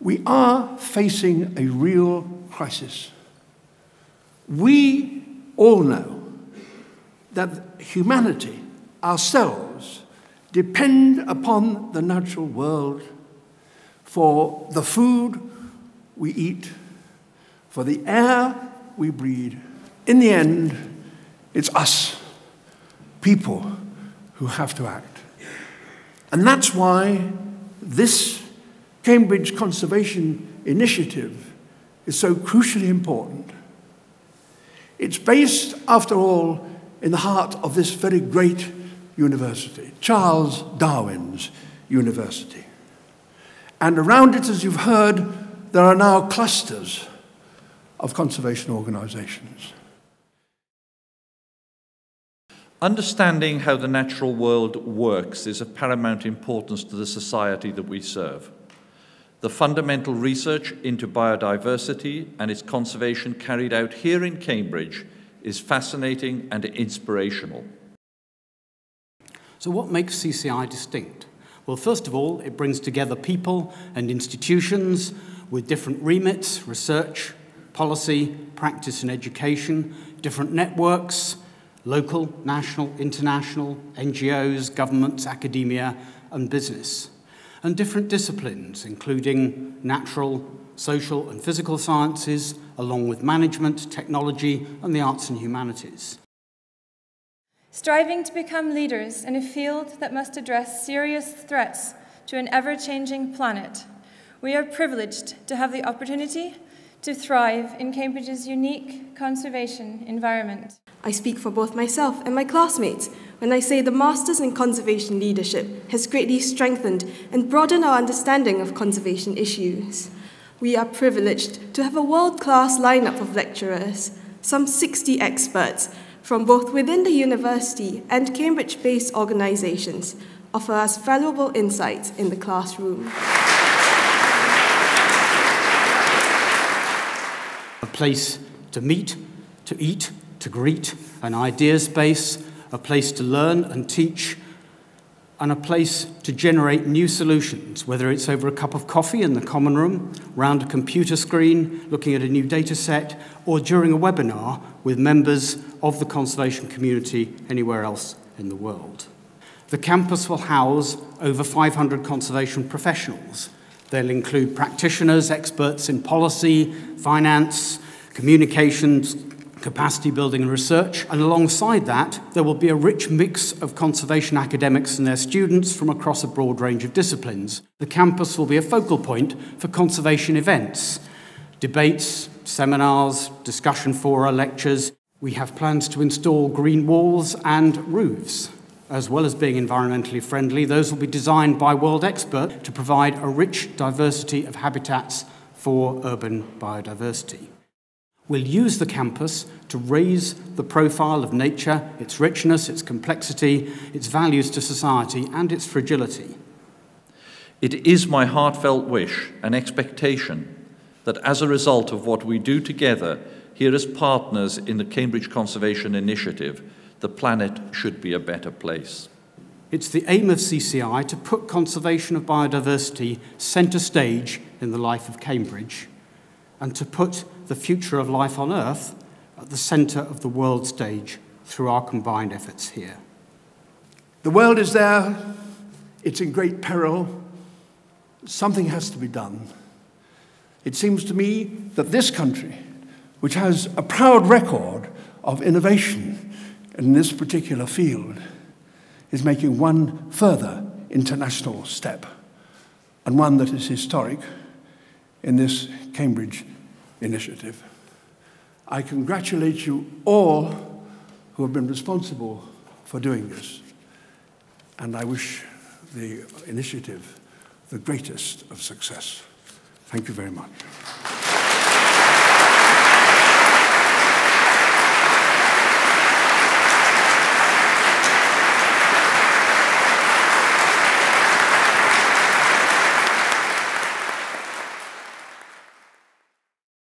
We are facing a real crisis. We all know that humanity, ourselves, depend upon the natural world for the food we eat, for the air we breathe. In the end, it's us, people, who have to act. And that's why this Cambridge Conservation Initiative is so crucially important. It's based, after all, in the heart of this very great university, Charles Darwin's University. And around it, as you've heard, there are now clusters of conservation organizations. Understanding how the natural world works is of paramount importance to the society that we serve. The fundamental research into biodiversity and its conservation carried out here in Cambridge is fascinating and inspirational. So, what makes CCI distinct? Well, first of all, it brings together people and institutions with different remits research, policy, practice, and education, different networks local, national, international, NGOs, governments, academia, and business and different disciplines, including natural, social, and physical sciences, along with management, technology, and the arts and humanities. Striving to become leaders in a field that must address serious threats to an ever changing planet, we are privileged to have the opportunity to thrive in Cambridge's unique conservation environment. I speak for both myself and my classmates when I say the Masters in Conservation Leadership has greatly strengthened and broadened our understanding of conservation issues. We are privileged to have a world class lineup of lecturers, some 60 experts from both within the university and Cambridge based organizations, offer us valuable insights in the classroom. Place to meet, to eat, to greet, an idea space, a place to learn and teach, and a place to generate new solutions, whether it's over a cup of coffee in the common room, round a computer screen, looking at a new data set, or during a webinar with members of the conservation community anywhere else in the world. The campus will house over 500 conservation professionals. They'll include practitioners, experts in policy, finance, communications, capacity building and research. And alongside that, there will be a rich mix of conservation academics and their students from across a broad range of disciplines. The campus will be a focal point for conservation events, debates, seminars, discussion fora, lectures. We have plans to install green walls and roofs. As well as being environmentally friendly, those will be designed by World Expert to provide a rich diversity of habitats for urban biodiversity. We'll use the campus to raise the profile of nature, its richness, its complexity, its values to society, and its fragility. It is my heartfelt wish and expectation that as a result of what we do together here as partners in the Cambridge Conservation Initiative, the planet should be a better place. It's the aim of CCI to put conservation of biodiversity centre stage in the life of Cambridge and to put the future of life on Earth at the centre of the world stage through our combined efforts here. The world is there, it's in great peril. Something has to be done. It seems to me that this country, which has a proud record of innovation in this particular field, is making one further international step, and one that is historic in this Cambridge initiative. I congratulate you all who have been responsible for doing this, and I wish the initiative the greatest of success. Thank you very much.